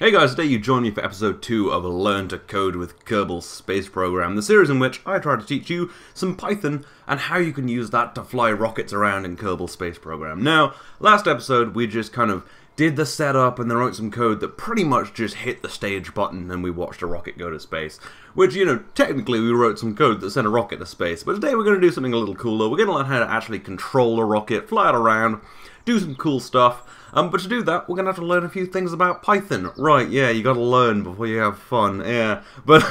Hey guys, today you join me for episode 2 of Learn to Code with Kerbal Space Program, the series in which I try to teach you some Python and how you can use that to fly rockets around in Kerbal Space Program. Now, last episode we just kind of did the setup and then wrote some code that pretty much just hit the stage button and we watched a rocket go to space. Which, you know, technically we wrote some code that sent a rocket to space, but today we're going to do something a little cooler. We're going to learn how to actually control a rocket, fly it around, do some cool stuff. Um, but to do that, we're going to have to learn a few things about Python. Right, yeah, you got to learn before you have fun, yeah. But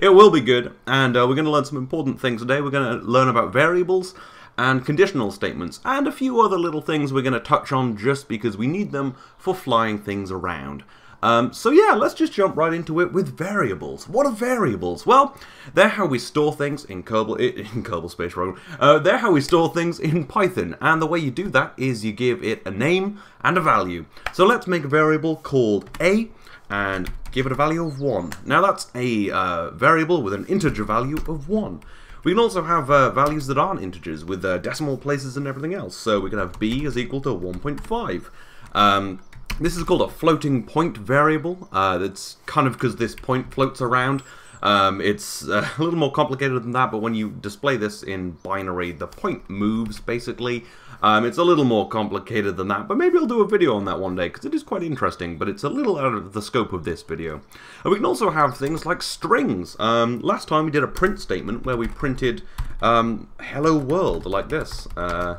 it will be good, and uh, we're going to learn some important things today. We're going to learn about variables and conditional statements, and a few other little things we're going to touch on just because we need them for flying things around. Um, so yeah, let's just jump right into it with variables. What are variables? Well, they're how we store things in Kerbal, in Kerbal Space Program. Uh, they're how we store things in Python, and the way you do that is you give it a name and a value. So let's make a variable called a, and give it a value of 1. Now that's a uh, variable with an integer value of 1. We can also have uh, values that aren't integers with uh, decimal places and everything else. So we can have b is equal to 1.5. Um, this is called a floating point variable. Uh, it's kind of because this point floats around. Um, it's uh, a little more complicated than that, but when you display this in binary, the point moves, basically. Um, it's a little more complicated than that, but maybe I'll do a video on that one day, because it is quite interesting, but it's a little out of the scope of this video. And we can also have things like strings. Um, last time we did a print statement where we printed um, hello world, like this. Uh,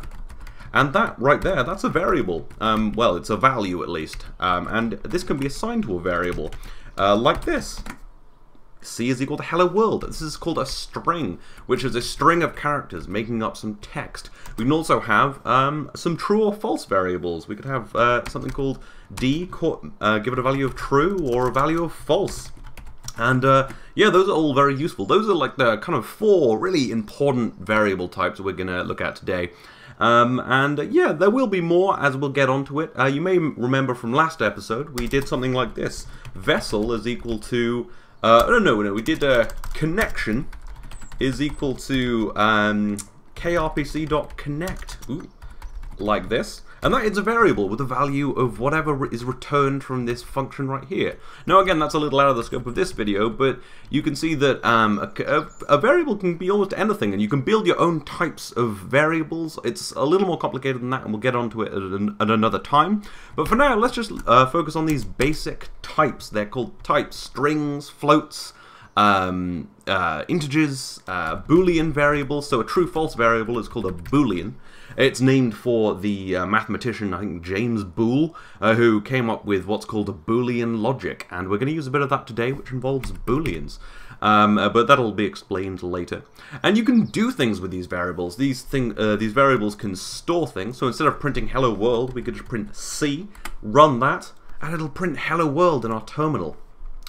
and that right there, that's a variable. Um, well, it's a value at least. Um, and this can be assigned to a variable, uh, like this. C is equal to hello world. This is called a string, which is a string of characters making up some text. We can also have um, some true or false variables. We could have uh, something called D, uh, give it a value of true or a value of false. And uh, yeah, those are all very useful. Those are like the kind of four really important variable types we're going to look at today. Um, and uh, yeah, there will be more as we'll get onto it. Uh, you may remember from last episode, we did something like this. Vessel is equal to, uh, no, no, no, we did a connection is equal to um, krpc.connect, like this. And that is a variable with a value of whatever is returned from this function right here. Now again, that's a little out of the scope of this video, but you can see that um, a, a, variable can be almost anything, and you can build your own types of variables. It's a little more complicated than that, and we'll get onto it at, an, at another time. But for now, let's just uh, focus on these basic types. They're called types, strings, floats, um, uh, integers, uh, boolean variables. So a true-false variable is called a boolean. It's named for the uh, mathematician, I think James Boole, uh, who came up with what's called a Boolean logic, and we're going to use a bit of that today, which involves Booleans. Um, uh, but that'll be explained later. And you can do things with these variables. These thing, uh, these variables can store things. So instead of printing "Hello World," we could just print C, run that, and it'll print "Hello World" in our terminal.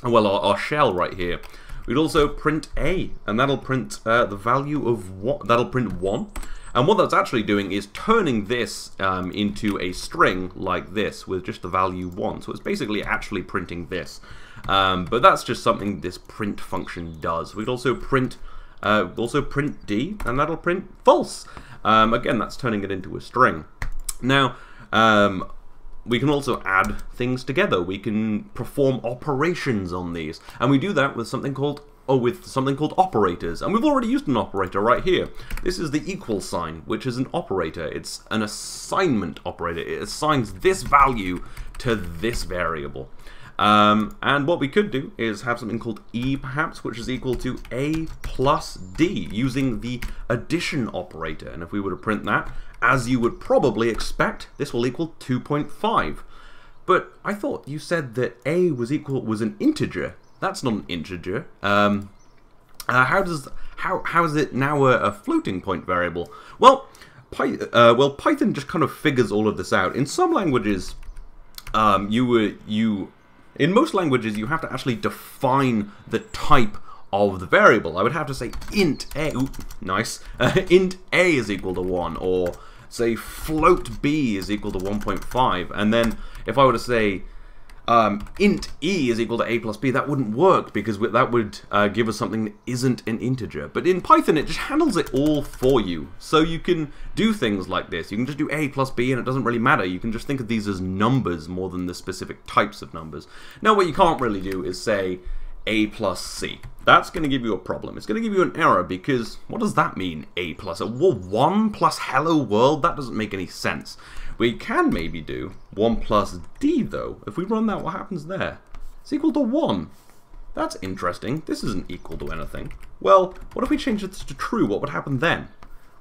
Well, our, our shell right here. We'd also print A, and that'll print uh, the value of what? That'll print one. And what that's actually doing is turning this um, into a string like this with just the value 1. So it's basically actually printing this. Um, but that's just something this print function does. We could also print uh, also print D, and that'll print false. Um, again, that's turning it into a string. Now, um, we can also add things together. We can perform operations on these. And we do that with something called or with something called operators. And we've already used an operator right here. This is the equal sign, which is an operator. It's an assignment operator. It assigns this value to this variable. Um, and what we could do is have something called e perhaps, which is equal to a plus d, using the addition operator. And if we were to print that, as you would probably expect, this will equal 2.5. But I thought you said that a was equal was an integer. That's not an integer. Um, uh, how does how how is it now a, a floating point variable? Well, Py, uh, well Python just kind of figures all of this out. In some languages, um, you were you in most languages you have to actually define the type of the variable. I would have to say int a, ooh, nice, uh, int a is equal to one, or say float b is equal to 1.5, and then if I were to say um, int e is equal to a plus b, that wouldn't work because that would uh, give us something that isn't an integer. But in Python, it just handles it all for you. So you can do things like this. You can just do a plus b and it doesn't really matter. You can just think of these as numbers more than the specific types of numbers. Now what you can't really do is say a plus c. That's going to give you a problem. It's going to give you an error because what does that mean, a plus? Well, 1 plus hello world? That doesn't make any sense. We can maybe do 1 plus d, though. If we run that, what happens there? It's equal to 1. That's interesting. This isn't equal to anything. Well, what if we change this to true? What would happen then?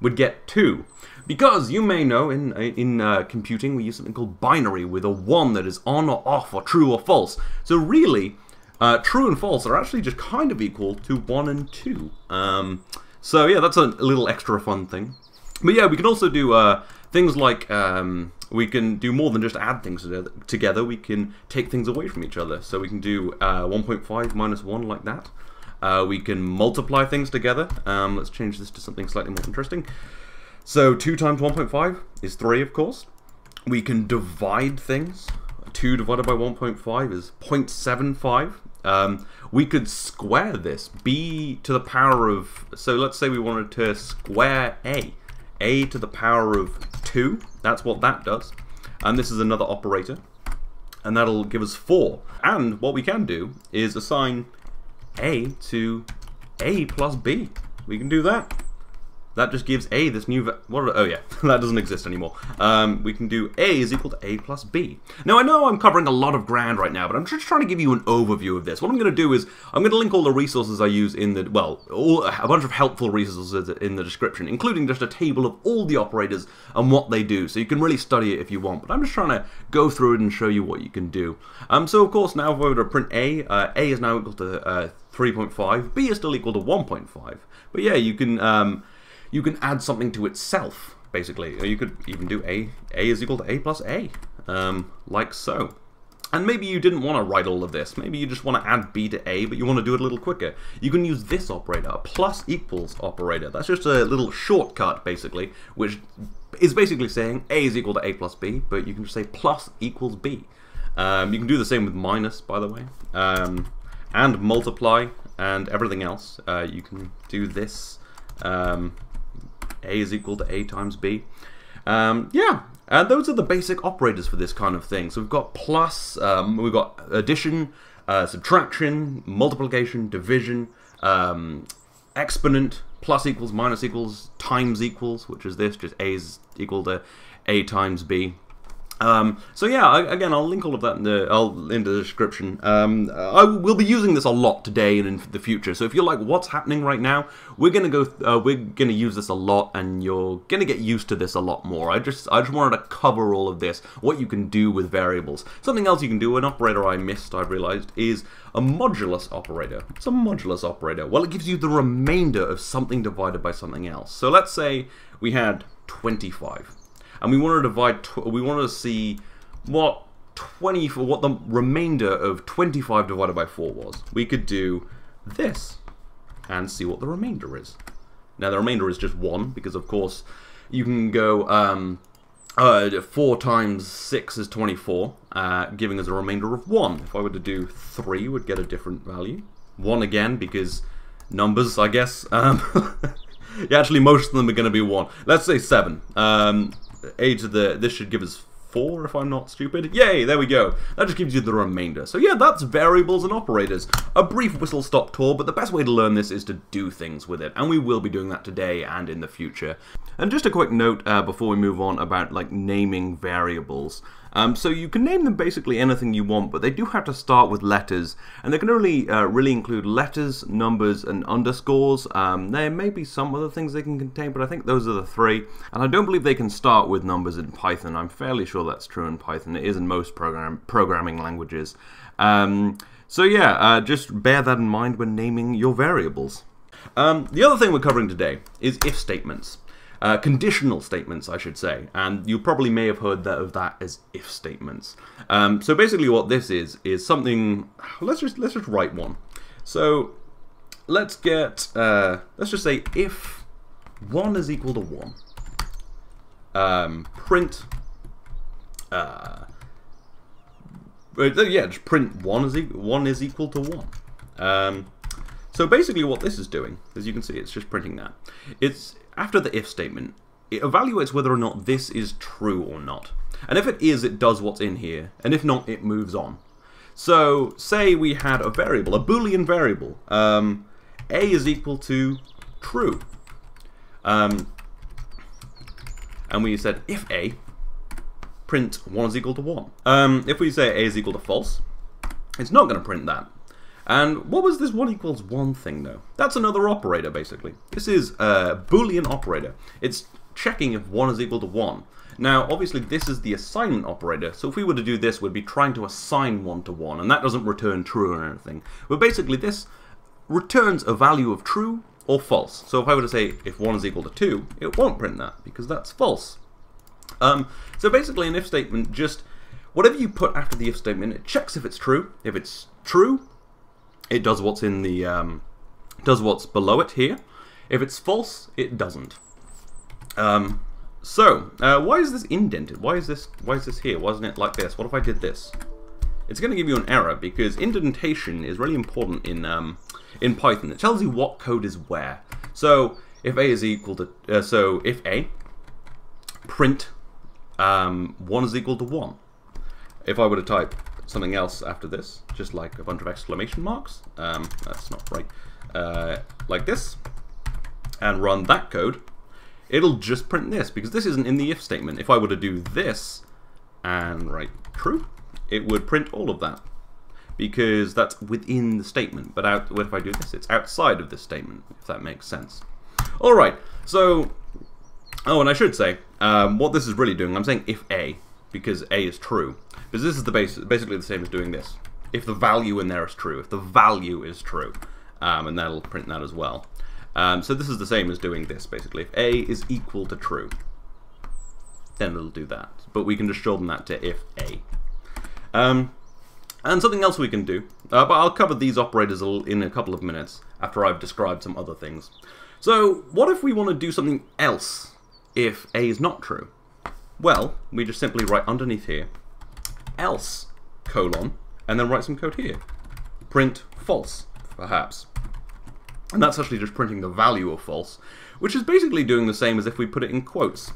We'd get 2. Because you may know in, in uh, computing we use something called binary with a 1 that is on or off or true or false. So really, uh, true and false are actually just kind of equal to 1 and 2. Um, so yeah, that's a, a, little extra fun thing. But yeah, we can also do uh, Things like um, we can do more than just add things together. We can take things away from each other. So we can do uh, 1.5 minus 1 like that. Uh, we can multiply things together. Um, let's change this to something slightly more interesting. So 2 times 1.5 is 3, of course. We can divide things. 2 divided by 1.5 is 0.75. Um, we could square this. b to the power of... So let's say we wanted to square a a to the power of 2. That's what that does. And this is another operator. And that'll give us 4. And what we can do is assign a to a plus b. We can do that. That just gives a this new, what, oh yeah, that doesn't exist anymore. Um, we can do a is equal to a plus b. Now I know I'm covering a lot of ground right now, but I'm just trying to give you an overview of this. What I'm going to do is, I'm going to link all the resources I use in the, well, all, a bunch of helpful resources in the description, including just a table of all the operators and what they do, so you can really study it if you want, but I'm just trying to go through it and show you what you can do. Um, so of course, now if I were to print a, uh, a is now equal to uh, 3.5, b is still equal to 1.5, but yeah, you can, um, you can add something to itself, basically. Or you could even do a, a is equal to a plus a, um, like so. And maybe you didn't want to write all of this. Maybe you just want to add b to a, but you want to do it a little quicker. You can use this operator, a plus equals operator. That's just a little shortcut, basically, which is basically saying a is equal to a plus b, but you can just say plus equals b. Um, you can do the same with minus, by the way, um, and multiply and everything else. Uh, you can do this. Um, a is equal to A times B. Um, yeah, and those are the basic operators for this kind of thing. So we've got plus, um, we've got addition, uh, subtraction, multiplication, division, um, exponent, plus equals, minus equals, times equals, which is this, just A is equal to A times B. Um, so yeah, again, I'll link all of that in the, I'll, in the description. Um, I will be using this a lot today and in the future. So if you're like, what's happening right now? We're gonna go, uh, we're gonna use this a lot, and you're gonna get used to this a lot more. I just, I just wanted to cover all of this, what you can do with variables. Something else you can do, an operator I missed, I've realized, is a modulus operator. It's a modulus operator? Well, it gives you the remainder of something divided by something else. So let's say we had 25 and we want to divide. we want to see what 20 for what the remainder of 25 divided by 4 was. We could do this and see what the remainder is. Now the remainder is just 1 because of course you can go um, uh, 4 times 6 is 24 uh, giving us a remainder of 1. If I were to do 3 would get a different value. 1 again because numbers I guess. Um, yeah, actually most of them are going to be 1. Let's say 7. Um, a of the, this should give us 4 if I'm not stupid. Yay, there we go. That just gives you the remainder. So yeah, that's variables and operators. A brief whistle-stop tour, but the best way to learn this is to do things with it, and we will be doing that today and in the future. And just a quick note uh, before we move on about like naming variables. Um, so you can name them basically anything you want, but they do have to start with letters, and they can only uh, really include letters, numbers, and underscores. Um, there may be some other things they can contain, but I think those are the three. And I don't believe they can start with numbers in Python. I'm fairly sure that's true in Python. It is in most program programming languages. Um, so yeah, uh, just bear that in mind when naming your variables. Um, the other thing we're covering today is if statements. Uh, conditional statements, I should say, and you probably may have heard that of that as if statements. Um, so basically, what this is is something. Let's just let's just write one. So let's get uh, let's just say if one is equal to one. Um, print uh, uh, yeah, just print one is, e one is equal to one. Um, so basically what this is doing, as you can see, it's just printing that. It's after the if statement, it evaluates whether or not this is true or not. And if it is, it does what's in here, and if not, it moves on. So, say we had a variable, a boolean variable. Um, a is equal to true. Um, and we said if a, print 1 is equal to 1. Um, if we say a is equal to false, it's not going to print that. And what was this 1 equals 1 thing, though? That's another operator, basically. This is a Boolean operator. It's checking if 1 is equal to 1. Now, obviously, this is the assignment operator, so if we were to do this, we'd be trying to assign 1 to 1, and that doesn't return true or anything. But basically, this returns a value of true or false. So if I were to say if 1 is equal to 2, it won't print that, because that's false. Um, so basically, an if statement just whatever you put after the if statement, it checks if it's true. If it's true, it does what's in the um, does what's below it here. If it's false, it doesn't. Um, so uh, why is this indented? Why is this why is this here? Why isn't it like this? What if I did this? It's going to give you an error because indentation is really important in um, in Python. It tells you what code is where. So if a is equal to uh, so if a print um, 1 is equal to 1. If I were to type something else after this, just like a bunch of exclamation marks, um, that's not right, uh, like this, and run that code, it'll just print this, because this isn't in the if statement. If I were to do this and write true, it would print all of that, because that's within the statement. But out, what if I do this? It's outside of this statement, if that makes sense. Alright, so Oh, and I should say, um, what this is really doing, I'm saying if A, because A is true. Because this is the base, basically the same as doing this. If the value in there is true, if the value is true, um, and that'll print that as well. Um, so this is the same as doing this, basically. If A is equal to true, then it'll do that. But we can just shorten that to if A. Um, and something else we can do, uh, but I'll cover these operators in a couple of minutes after I've described some other things. So what if we want to do something else if A is not true? Well, we just simply write underneath here, else, colon, and then write some code here. Print false, perhaps. And that's actually just printing the value of false, which is basically doing the same as if we put it in quotes.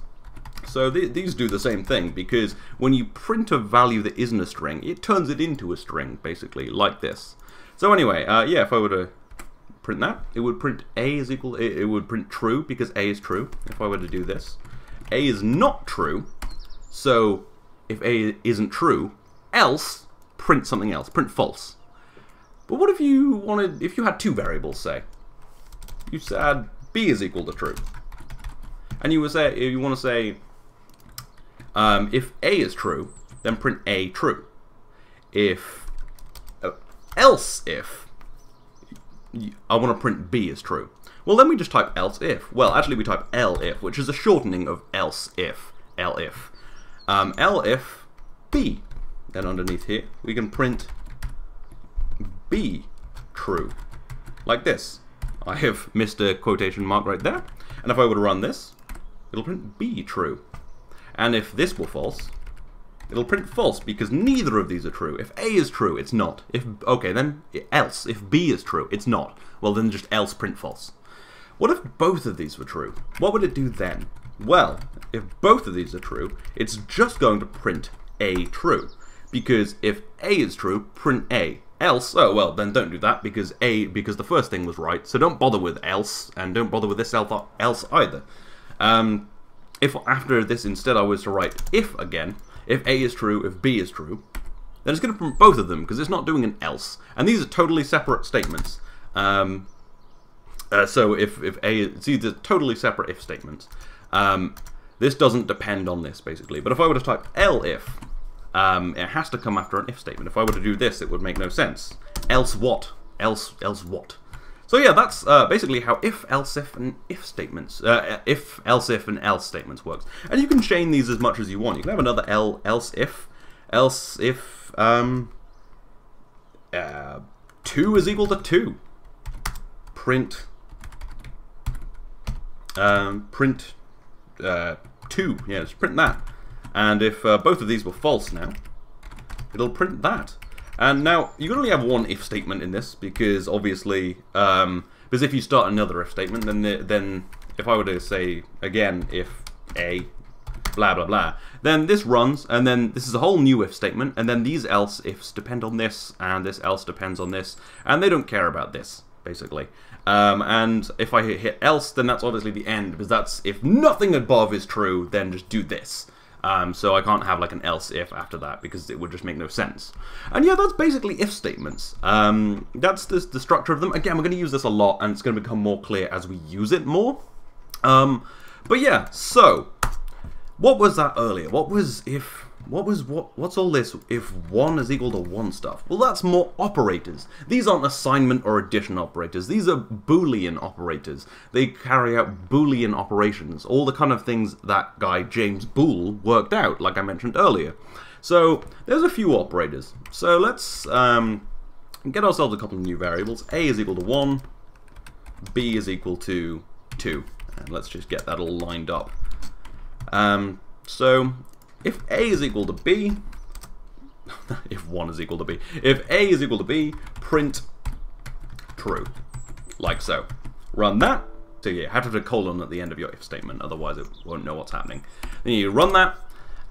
So th these do the same thing, because when you print a value that isn't a string, it turns it into a string, basically, like this. So anyway, uh, yeah, if I were to print that. It would print A is equal, it, it would print true because A is true if I were to do this. A is not true, so if A isn't true, else print something else, print false. But what if you wanted, if you had two variables, say, you said B is equal to true, and you would say, if you want to say, um, if A is true, then print A true. If, uh, else if I want to print B as true. Well, then we just type else if. Well, actually we type L if, which is a shortening of else if, elif. Um, elif B. Then underneath here, we can print B true. Like this. I have missed a quotation mark right there. And if I were to run this, it'll print B true. And if this were false, it'll print false because neither of these are true. If A is true, it's not. If Okay, then else. If B is true, it's not. Well, then just else print false. What if both of these were true? What would it do then? Well, if both of these are true, it's just going to print A true. Because if A is true, print A. Else, oh well, then don't do that because A, because the first thing was right. So don't bother with else, and don't bother with this else either. Um, if after this instead I was to write if again, if A is true, if B is true, then it's going to print both of them because it's not doing an else. And these are totally separate statements. Um, uh, so if, if A, either totally separate if statements. Um, this doesn't depend on this, basically. But if I were to type elif, um, it has to come after an if statement. If I were to do this, it would make no sense. Else what? Else, else what? So yeah, that's uh, basically how if, else if, and if statements, uh, if, else if, and else statements works. And you can chain these as much as you want. You can have another L, else if, else if, um, uh, 2 is equal to 2. Print, um, print, uh, 2, yeah, just print that. And if uh, both of these were false now, it'll print that. And now, you can only have one if statement in this, because obviously, um, because if you start another if statement, then the, then if I were to say, again, if A, blah blah blah, then this runs, and then this is a whole new if statement, and then these else ifs depend on this, and this else depends on this, and they don't care about this, basically. Um, and if I hit else, then that's obviously the end, because that's, if nothing above is true, then just do this. Um, so I can't have like an else if after that because it would just make no sense. And yeah, that's basically if statements. Um, that's the, the structure of them. Again, we're going to use this a lot and it's going to become more clear as we use it more. Um, but yeah, so what was that earlier? What was if what was what? What's all this? If one is equal to one stuff? Well, that's more operators. These aren't assignment or addition operators. These are Boolean operators. They carry out Boolean operations. All the kind of things that guy James Boole worked out, like I mentioned earlier. So there's a few operators. So let's um, get ourselves a couple of new variables. A is equal to one. B is equal to two. And let's just get that all lined up. Um, so if A is equal to B, if 1 is equal to B, if A is equal to B, print true, like so. Run that, so yeah, have to put a colon at the end of your if statement, otherwise it won't know what's happening. Then you run that,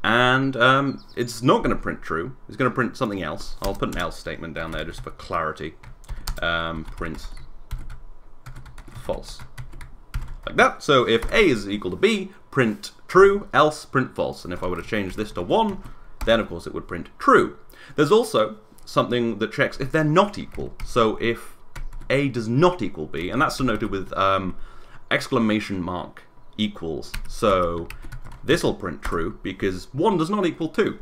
and um, it's not going to print true, it's going to print something else. I'll put an else statement down there just for clarity. Um, print false. Like that, so if A is equal to B, print true, else print false. And if I were to change this to 1, then of course it would print true. There's also something that checks if they're not equal. So if A does not equal B, and that's denoted with um, exclamation mark equals. So this will print true because 1 does not equal 2.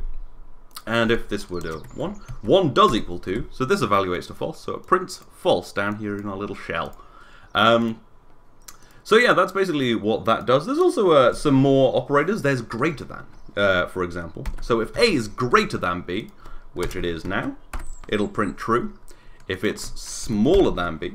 And if this were to 1, 1 does equal 2, so this evaluates to false, so it prints false down here in our little shell. Um, so yeah, that's basically what that does. There's also uh, some more operators. There's greater than, uh, for example. So if A is greater than B, which it is now, it'll print true. If it's smaller than B,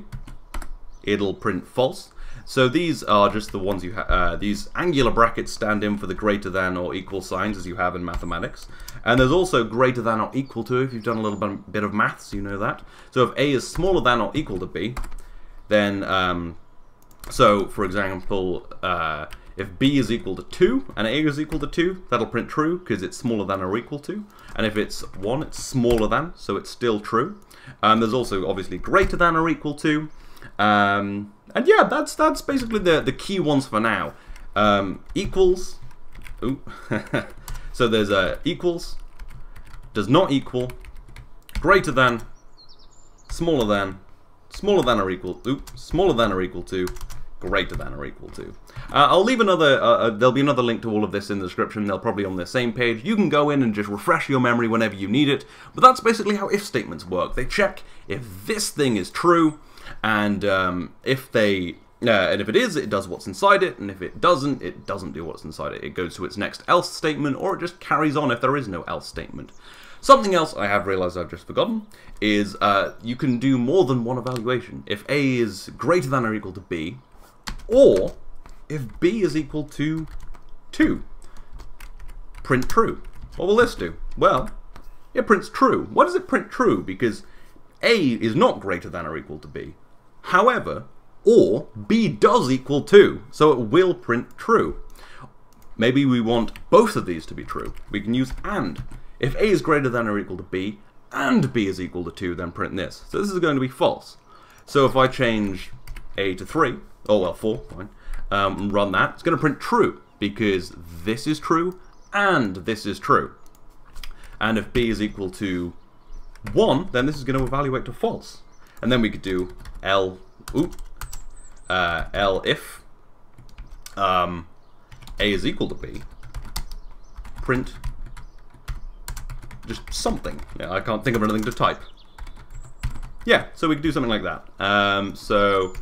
it'll print false. So these are just the ones you have. Uh, these angular brackets stand in for the greater than or equal signs as you have in mathematics. And there's also greater than or equal to if you've done a little bit of maths, you know that. So if A is smaller than or equal to B, then um, so, for example, uh, if b is equal to 2 and a is equal to 2, that'll print true because it's smaller than or equal to. And if it's 1, it's smaller than, so it's still true. Um, there's also obviously greater than or equal to. Um, and yeah, that's that's basically the, the key ones for now. Um, equals. Ooh. so there's a equals, does not equal, greater than, smaller than, smaller than or equal, oops, smaller than or equal to, greater than or equal to. Uh, I'll leave another, uh, uh, there'll be another link to all of this in the description, they'll probably on the same page. You can go in and just refresh your memory whenever you need it, but that's basically how if statements work. They check if this thing is true, and um, if they, uh, and if it is, it does what's inside it, and if it doesn't, it doesn't do what's inside it. It goes to its next else statement, or it just carries on if there is no else statement. Something else I have realized I've just forgotten is uh, you can do more than one evaluation. If A is greater than or equal to B, or if B is equal to 2. Print true. What will this do? Well, it prints true. Why does it print true? Because A is not greater than or equal to B. However, or B does equal 2, so it will print true. Maybe we want both of these to be true. We can use AND. If A is greater than or equal to B, and B is equal to 2, then print this. So this is going to be false. So if I change A to 3, oh well, 4, fine, um, run that, it's going to print true, because this is true, and this is true. And if B is equal to 1, then this is going to evaluate to false. And then we could do L, oop, uh, L if um, A is equal to B, print just something. Yeah, I can't think of anything to type. Yeah, so we could do something like that. Um, so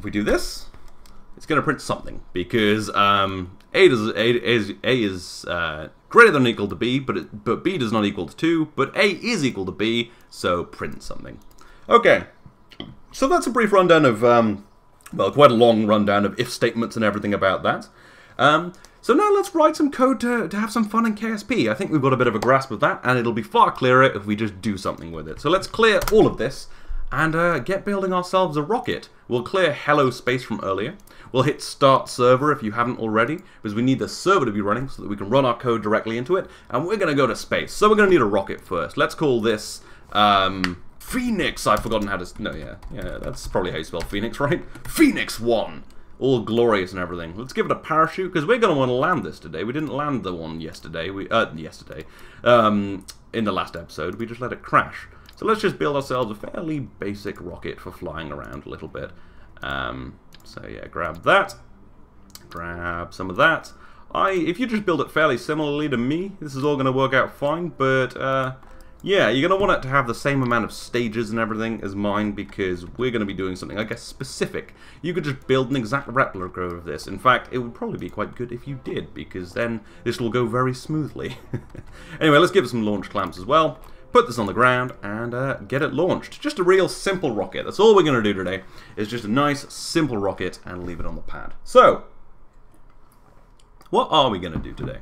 if we do this, it's going to print something because um, a, does, a, is, a is uh, greater than or equal to b, but it, but b does not equal to 2, but a is equal to b, so print something. Okay, so that's a brief rundown of, um, well, quite a long rundown of if statements and everything about that. Um, So now let's write some code to, to have some fun in KSP. I think we've got a bit of a grasp of that, and it'll be far clearer if we just do something with it. So let's clear all of this and uh, get building ourselves a rocket. We'll clear hello space from earlier. We'll hit start server if you haven't already, because we need the server to be running so that we can run our code directly into it, and we're going to go to space. So we're going to need a rocket first. Let's call this um, Phoenix. I've forgotten how to... No, yeah, yeah, that's probably how you spell Phoenix, right? Phoenix 1! All glorious and everything. Let's give it a parachute, because we're going to want to land this today. We didn't land the one yesterday. We Uh, yesterday. Um, in the last episode, we just let it crash. So let's just build ourselves a fairly basic rocket for flying around a little bit. Um, so yeah, grab that. Grab some of that. I, if you just build it fairly similarly to me, this is all going to work out fine, but uh, yeah, you're going to want it to have the same amount of stages and everything as mine because we're going to be doing something, I guess, specific. You could just build an exact replica of this. In fact, it would probably be quite good if you did because then this will go very smoothly. anyway, let's give it some launch clamps as well put this on the ground, and uh, get it launched. Just a real simple rocket. That's all we're going to do today, is just a nice, simple rocket and leave it on the pad. So, what are we going to do today?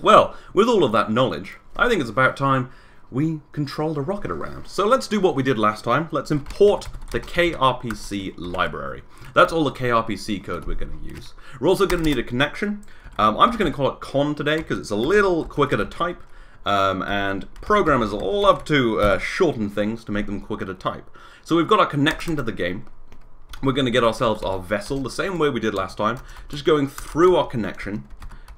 Well, with all of that knowledge, I think it's about time we controlled a rocket around. So let's do what we did last time. Let's import the KRPC library. That's all the KRPC code we're going to use. We're also going to need a connection. Um, I'm just going to call it con today because it's a little quicker to type. Um, and programmers love to uh, shorten things to make them quicker to type. So we've got our connection to the game. We're going to get ourselves our vessel the same way we did last time, just going through our connection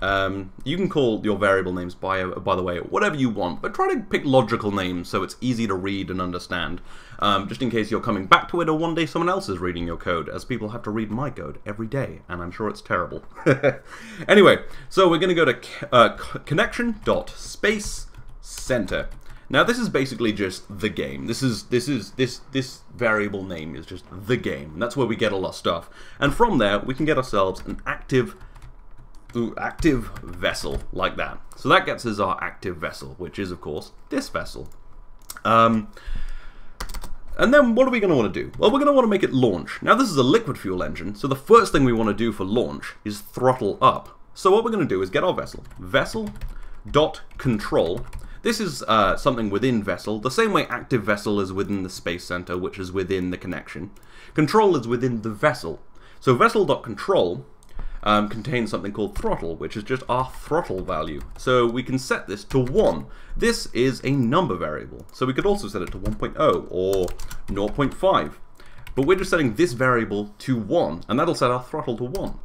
um, you can call your variable names by, by the way, whatever you want, but try to pick logical names so it's easy to read and understand, um, just in case you're coming back to it or one day someone else is reading your code, as people have to read my code every day, and I'm sure it's terrible. anyway, so we're going to go to uh, connection.space center. Now this is basically just the game. This is this is this this variable name is just the game. That's where we get all our stuff. And from there we can get ourselves an active Ooh, active vessel, like that. So that gets us our active vessel, which is, of course, this vessel. Um, and then what are we going to want to do? Well, we're going to want to make it launch. Now, this is a liquid fuel engine, so the first thing we want to do for launch is throttle up. So what we're going to do is get our vessel. Vessel dot control. This is uh, something within vessel, the same way active vessel is within the space center, which is within the connection. Control is within the vessel. So vessel.control um, contains something called throttle, which is just our throttle value. So we can set this to 1. This is a number variable. So we could also set it to 1.0 or 0.5. But we're just setting this variable to 1, and that'll set our throttle to 1.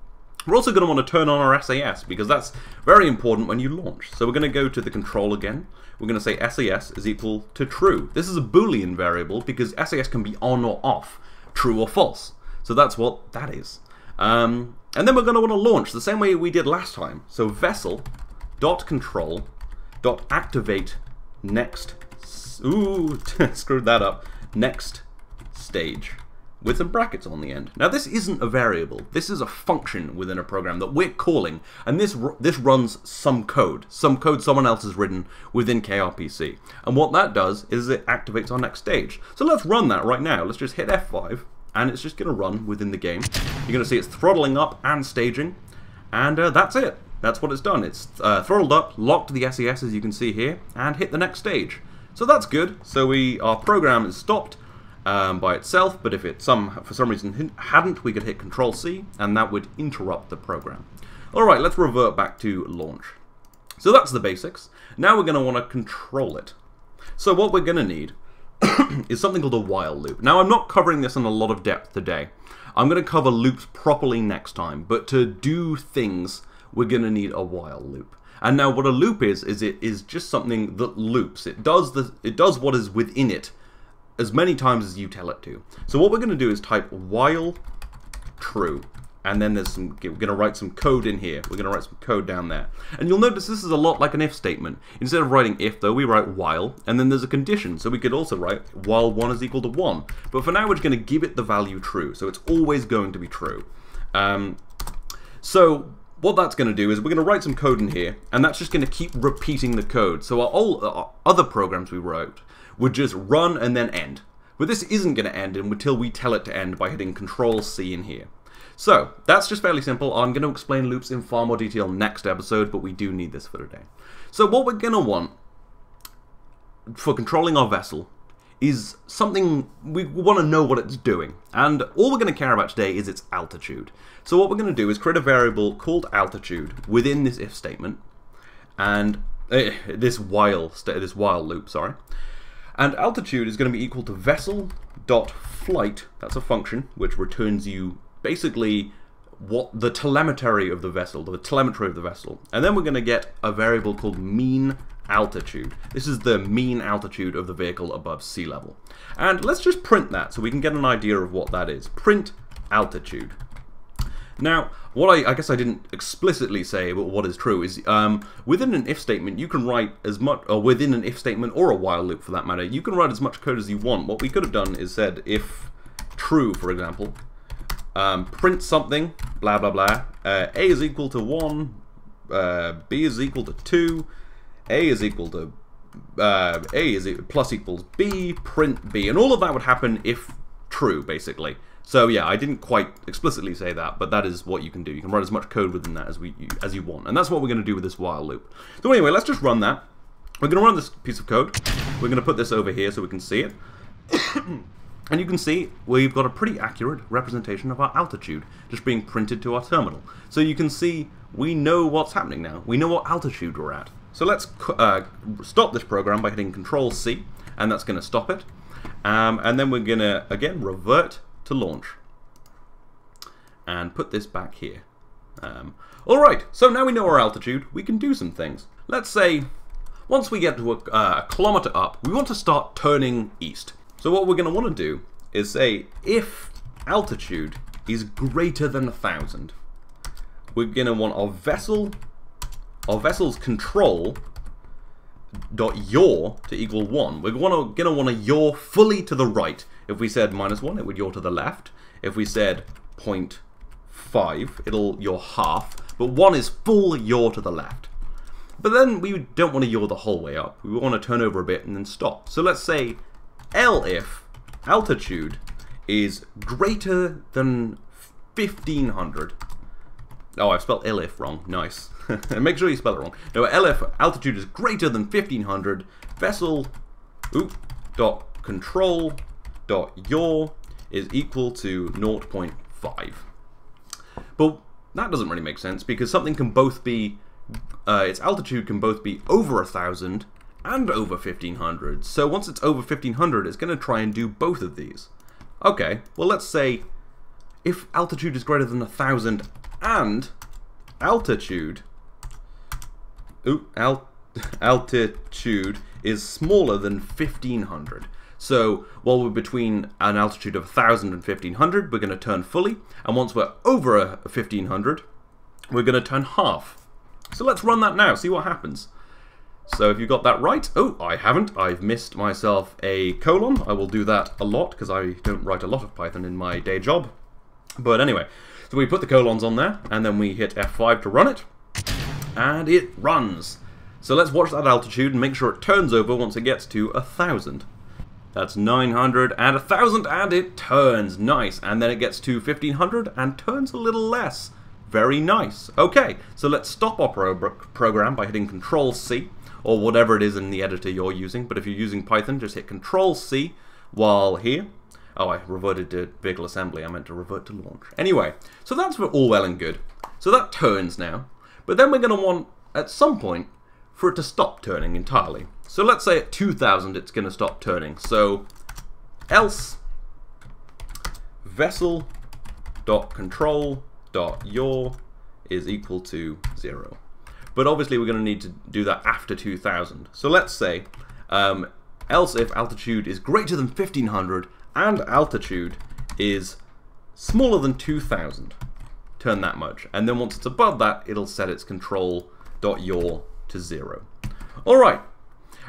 We're also going to want to turn on our SAS because that's very important when you launch. So we're going to go to the control again. We're going to say SAS is equal to true. This is a boolean variable because SAS can be on or off, true or false. So that's what that is. Um, and then we're going to want to launch the same way we did last time. So vessel dot control dot activate next. Ooh, screwed that up. Next stage with some brackets on the end. Now this isn't a variable, this is a function within a program that we're calling, and this this runs some code, some code someone else has written within KRPC. And what that does is it activates our next stage. So let's run that right now. Let's just hit F5 and it's just going to run within the game. You're going to see it's throttling up and staging, and uh, that's it. That's what it's done. It's uh, throttled up, locked the SAS as you can see here, and hit the next stage. So that's good. So we our program is stopped um, by itself, but if it some for some reason hadn't, we could hit Control C, and that would interrupt the program. All right, let's revert back to launch. So that's the basics. Now we're going to want to control it. So what we're going to need is something called a while loop. Now, I'm not covering this in a lot of depth today. I'm going to cover loops properly next time, but to do things, we're going to need a while loop. And now what a loop is, is it is just something that loops. It does the it does what is within it as many times as you tell it to. So what we're going to do is type while true and then there's some we're going to write some code in here. We're going to write some code down there. And you'll notice this is a lot like an if statement. Instead of writing if though we write while and then there's a condition. So we could also write while 1 is equal to 1 but for now we're just going to give it the value true. So it's always going to be true. Um, so what that's going to do is we're going to write some code in here and that's just going to keep repeating the code. So our, all, our other programs we wrote would just run and then end. But this isn't going to end until we tell it to end by hitting Control C in here. So, that's just fairly simple. I'm going to explain loops in far more detail next episode, but we do need this for today. So what we're going to want for controlling our vessel is something we want to know what it's doing. And all we're going to care about today is its altitude. So what we're going to do is create a variable called altitude within this if statement and uh, this while this while loop, sorry. And altitude is going to be equal to vessel dot flight. That's a function which returns you basically what the telemetry of the vessel, the telemetry of the vessel. And then we're going to get a variable called mean altitude. This is the mean altitude of the vehicle above sea level. And let's just print that so we can get an idea of what that is. Print altitude. Now, what I, I guess I didn't explicitly say, but what is true is um, within an if statement, you can write as much, or within an if statement or a while loop for that matter, you can write as much code as you want. What we could have done is said if true, for example, um, print something, blah blah blah. Uh, a is equal to 1, uh, B is equal to 2, A is equal to uh, A is plus equals B, print B, and all of that would happen if true, basically. So yeah, I didn't quite explicitly say that, but that is what you can do. You can write as much code within that as we as you want, and that's what we're going to do with this while loop. So anyway, let's just run that. We're going to run this piece of code. We're going to put this over here so we can see it. And you can see we've got a pretty accurate representation of our altitude just being printed to our terminal. So you can see we know what's happening now. We know what altitude we're at. So let's uh, stop this program by hitting Control C, and that's going to stop it. Um, and then we're going to, again, revert to launch. And put this back here. Um, Alright, so now we know our altitude, we can do some things. Let's say, once we get to a, uh, a kilometer up, we want to start turning east. So what we're going to want to do is say if altitude is greater than a thousand, we're going to want our vessel, our vessel's control dot yaw to equal one. We're going to want to yaw fully to the right. If we said minus one, it would yaw to the left. If we said 0.5, it'll yaw half. But one is full yaw to the left. But then we don't want to yaw the whole way up. We want to turn over a bit and then stop. So let's say L if altitude is greater than 1500. Oh, I've spelled L if wrong. Nice. Make sure you spell it wrong. No, L if altitude is greater than 1500, vessel oop, dot control dot yaw is equal to 0.5. But that doesn't really make sense because something can both be, uh, its altitude can both be over a thousand and over 1500. So once it's over 1500, it's going to try and do both of these. Okay, well let's say if altitude is greater than 1000 and altitude ooh, alt, altitude is smaller than 1500. So while we're between an altitude of 1000 and 1500, we're going to turn fully, and once we're over a 1500, we're going to turn half. So let's run that now, see what happens. So if you got that right, oh, I haven't. I've missed myself a colon. I will do that a lot because I don't write a lot of Python in my day job. But anyway, so we put the colons on there, and then we hit F5 to run it, and it runs. So let's watch that altitude and make sure it turns over once it gets to a 1,000. That's 900 and a 1,000, and it turns. Nice. And then it gets to 1,500 and turns a little less. Very nice. Okay, so let's stop our pro program by hitting Control-C or whatever it is in the editor you're using. But if you're using Python, just hit Control C while here. Oh, I reverted to vehicle assembly. I meant to revert to launch. Anyway, so that's all well and good. So that turns now. But then we're going to want, at some point, for it to stop turning entirely. So let's say at 2000 it's going to stop turning. So else vessel dot control dot is equal to zero. But obviously we're going to need to do that after 2000. So let's say, um, else if altitude is greater than 1500 and altitude is smaller than 2000, turn that much. And then once it's above that, it'll set its control dot to zero. All right.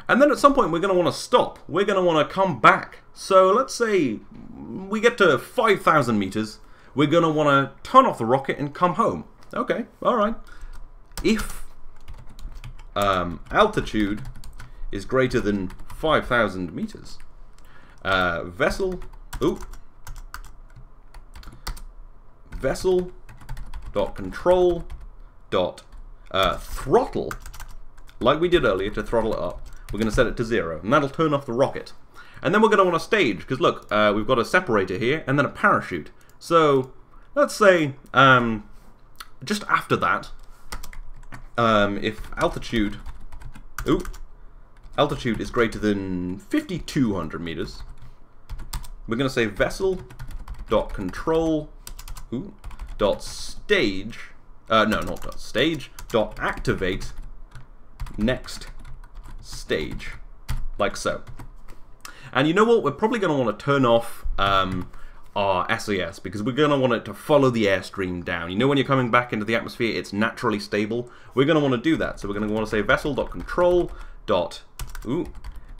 And then at some point we're going to want to stop. We're going to want to come back. So let's say we get to 5,000 meters. We're going to want to turn off the rocket and come home. Okay, all right. If um, altitude is greater than 5,000 meters. Uh, vessel, ooh, vessel dot control dot uh, throttle, like we did earlier to throttle it up. We're going to set it to zero, and that'll turn off the rocket. And then we're going to want a stage, because look, uh, we've got a separator here, and then a parachute. So, let's say, um, just after that, um, if altitude, ooh, altitude is greater than 5,200 meters, we're going to say vessel dot control ooh, dot stage uh, no not dot stage dot activate next stage like so. And you know what? We're probably going to want to turn off um, our SAS because we're going to want it to follow the airstream down you know when you're coming back into the atmosphere it's naturally stable we're going to want to do that so we're going to want to say vessel dot ooh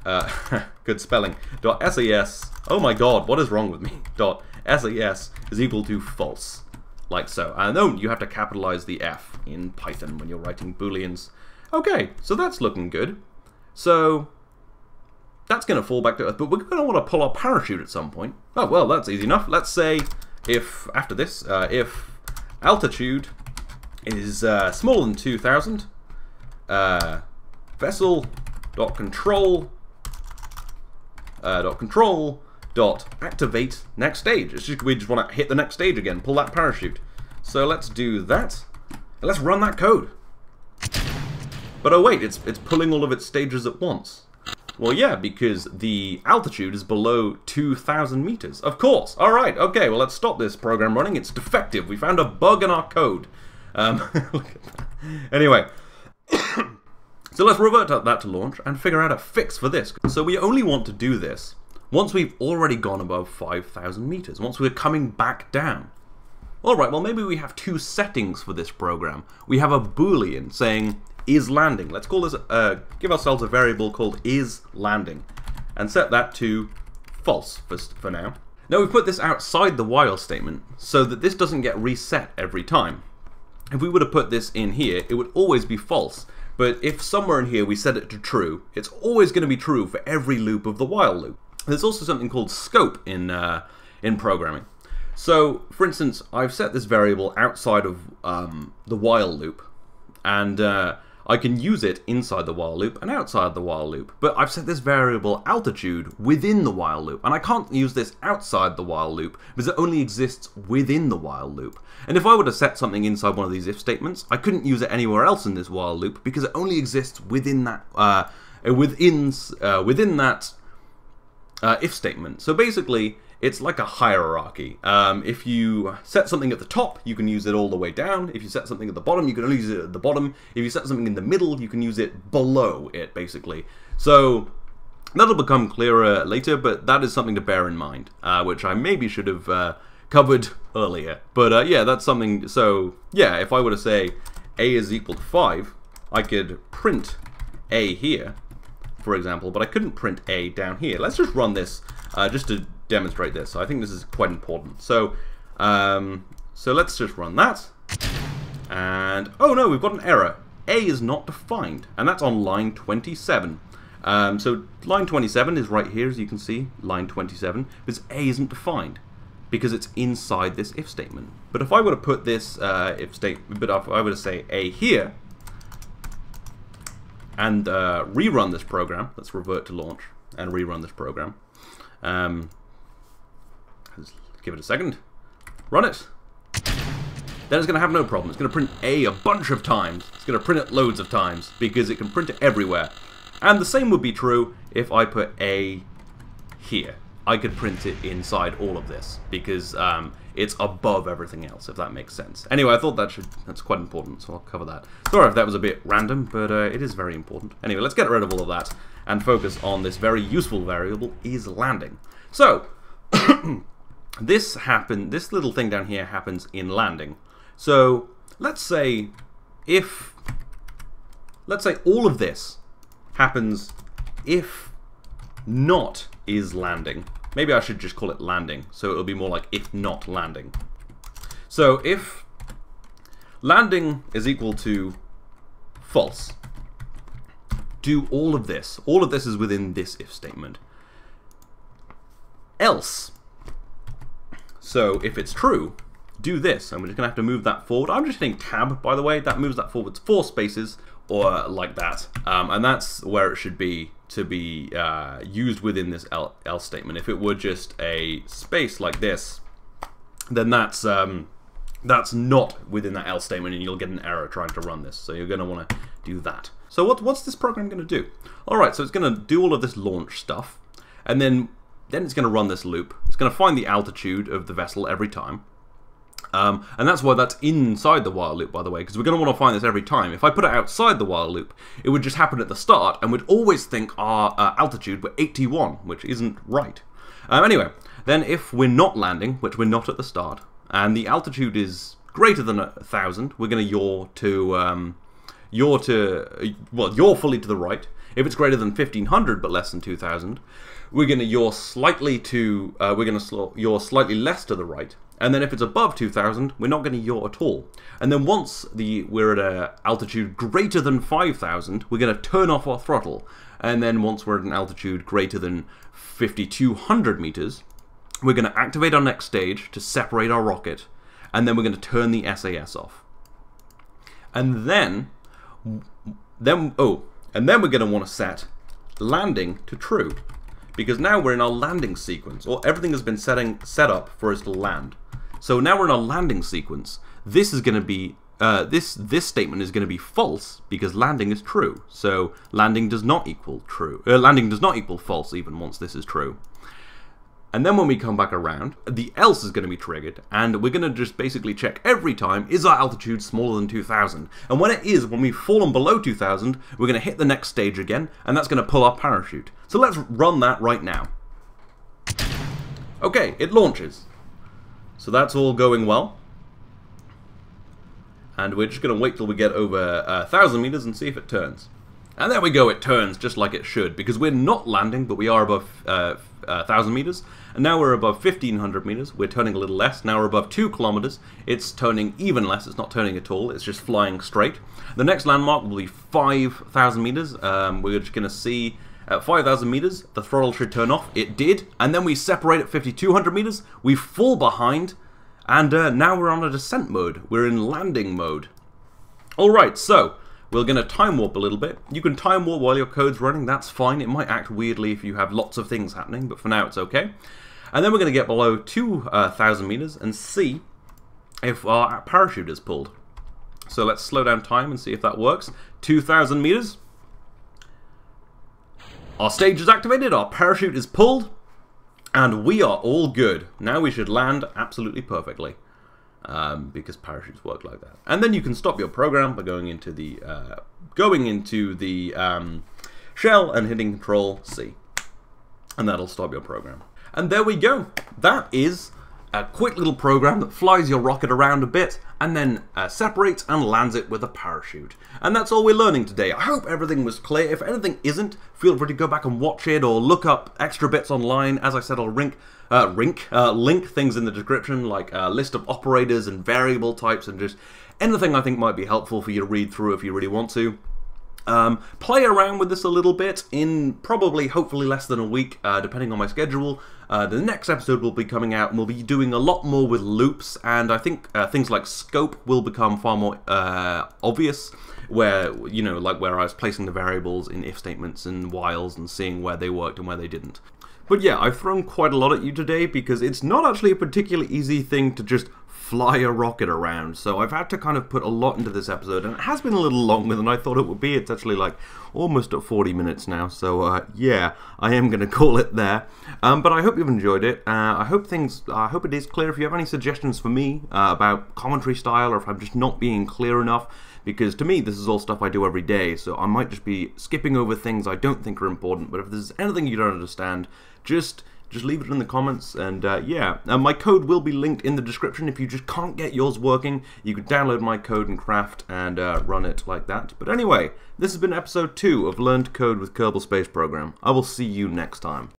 uh, good spelling dot SAS oh my god what is wrong with me dot SAS is equal to false, like so. And then you have to capitalize the F in Python when you're writing booleans. Okay, so that's looking good. So that's going to fall back to Earth, but we're going to want to pull our parachute at some point. Oh, well, that's easy enough. Let's say if, after this, uh, if altitude is uh, smaller than 2,000, uh, vessel dot control uh, dot control dot activate next stage. It's just we just want to hit the next stage again, pull that parachute. So let's do that. Let's run that code. But oh wait, it's it's pulling all of its stages at once. Well, yeah, because the altitude is below 2,000 meters. Of course. All right. Okay. Well, let's stop this program running. It's defective. We found a bug in our code. Um, anyway. so let's revert that to launch and figure out a fix for this. So we only want to do this once we've already gone above 5,000 meters, once we're coming back down. Alright, well maybe we have two settings for this program. We have a boolean saying is landing. Let's call this, uh, give ourselves a variable called is landing and set that to false for, for now. Now we've put this outside the while statement so that this doesn't get reset every time. If we were to put this in here, it would always be false. But if somewhere in here we set it to true, it's always going to be true for every loop of the while loop. There's also something called scope in uh, in programming. So, for instance, I've set this variable outside of um, the while loop, and uh, I can use it inside the while loop and outside the while loop. But I've set this variable altitude within the while loop, and I can't use this outside the while loop because it only exists within the while loop. And if I were to set something inside one of these if statements, I couldn't use it anywhere else in this while loop because it only exists within that uh, within uh, within that uh, if statement. So basically, it's like a hierarchy. Um, if you set something at the top, you can use it all the way down. If you set something at the bottom, you can only use it at the bottom. If you set something in the middle, you can use it below it, basically. So that'll become clearer later, but that is something to bear in mind, uh, which I maybe should have uh, covered earlier. But uh, yeah, that's something. So yeah, if I were to say a is equal to 5, I could print a here for example, but I couldn't print A down here. Let's just run this uh, just to demonstrate this. I think this is quite important. So, um, so let's just run that. And, oh no, we've got an error. A is not defined, and that's on line 27. Um, so line 27 is right here, as you can see, line 27, because A isn't defined, because it's inside this if statement. But if I were to put this uh, if statement, but if I were to say A here, and uh, rerun this program. Let's revert to launch and rerun this program. Um, give it a second. Run it. Then it's going to have no problem. It's going to print A a bunch of times. It's going to print it loads of times because it can print it everywhere. And the same would be true if I put A here. I could print it inside all of this because um, it's above everything else, if that makes sense. Anyway, I thought that should that's quite important, so I'll cover that. Sorry if that was a bit random, but uh, it is very important. Anyway, let's get rid of all of that and focus on this very useful variable, is landing. So, this happen, this little thing down here happens in landing. So, let's say if, let's say all of this happens if not is landing. Maybe I should just call it landing, so it'll be more like if not landing. So if landing is equal to false, do all of this. All of this is within this if statement. Else, so if it's true, do this, and we're just going to have to move that forward. I'm just hitting tab, by the way. That moves that forward four spaces, or like that. Um, and that's where it should be to be uh, used within this else statement. If it were just a space like this, then that's um, that's not within that else statement, and you'll get an error trying to run this. So you're going to want to do that. So what, what's this program going to do? All right, so it's going to do all of this launch stuff, and then then it's going to run this loop. It's going to find the altitude of the vessel every time. Um, and that's why that's inside the while loop, by the way, because we're going to want to find this every time. If I put it outside the while loop, it would just happen at the start, and we'd always think our uh, altitude were 81, which isn't right. Um, anyway, then if we're not landing, which we're not at the start, and the altitude is greater than a thousand, we're going to yaw to um, yaw to well yaw fully to the right. If it's greater than 1500 but less than 2000, we're going to yaw slightly to uh, we're going to yaw slightly less to the right. And then if it's above 2000, we're not going to yaw at all. And then once the we're at an altitude greater than 5000, we're going to turn off our throttle. And then once we're at an altitude greater than 5200 meters, we're going to activate our next stage to separate our rocket, and then we're going to turn the SAS off. And then, then oh, and then we're going to want to set landing to true, because now we're in our landing sequence, or everything has been setting set up for us to land. So now we're in our landing sequence. This is going to be uh, this this statement is going to be false because landing is true. So landing does not equal true. Uh, landing does not equal false even once this is true. And then when we come back around, the else is going to be triggered, and we're going to just basically check every time, is our altitude smaller than 2000? And when it is, when we've fallen below 2000, we're going to hit the next stage again, and that's going to pull our parachute. So let's run that right now. Okay, it launches. So that's all going well. And we're just going to wait till we get over uh, 1,000 meters and see if it turns. And there we go, it turns just like it should, because we're not landing, but we are above uh, 1,000 meters. And now we're above 1,500 meters. We're turning a little less. Now we're above 2 kilometers. It's turning even less. It's not turning at all. It's just flying straight. The next landmark will be 5,000 meters. Um, we're just going to see at 5,000 meters, the throttle should turn off. It did. And then we separate at 5,200 meters. We fall behind. And uh, now we're on a descent mode. We're in landing mode. Alright, so we're going to time warp a little bit. You can time warp while your code's running, that's fine. It might act weirdly if you have lots of things happening, but for now it's okay. And then we're going to get below 2,000 uh, meters and see if our parachute is pulled. So let's slow down time and see if that works. 2,000 meters. Our stage is activated, our parachute is pulled, and we are all good. Now we should land absolutely perfectly um, because parachutes work like that. And then you can stop your program by going into the uh, going into the um, shell and hitting Control C, and that'll stop your program. And there we go. That is a quick little program that flies your rocket around a bit and then uh, separates and lands it with a parachute. And that's all we're learning today. I hope everything was clear. If anything isn't, feel free to go back and watch it or look up extra bits online. As I said, I'll link, uh, rink, uh, link things in the description like a list of operators and variable types and just anything I think might be helpful for you to read through if you really want to. Um, play around with this a little bit in probably, hopefully, less than a week, uh, depending on my schedule. Uh, the next episode will be coming out and we'll be doing a lot more with loops, and I think uh, things like scope will become far more uh, obvious. Where, you know, like where I was placing the variables in if statements and whiles and seeing where they worked and where they didn't. But yeah, I've thrown quite a lot at you today because it's not actually a particularly easy thing to just fly a rocket around. So I've had to kind of put a lot into this episode, and it has been a little longer than I thought it would be. It's actually like almost at 40 minutes now. So uh, yeah, I am going to call it there. Um, but I hope you've enjoyed it. Uh, I hope things. I hope it is clear. If you have any suggestions for me uh, about commentary style, or if I'm just not being clear enough. Because to me, this is all stuff I do every day, so I might just be skipping over things I don't think are important. But if there's anything you don't understand, just just leave it in the comments. And uh, yeah, uh, my code will be linked in the description. If you just can't get yours working, you can download my code and craft and uh, run it like that. But anyway, this has been episode 2 of Learn to Code with Kerbal Space Program. I will see you next time.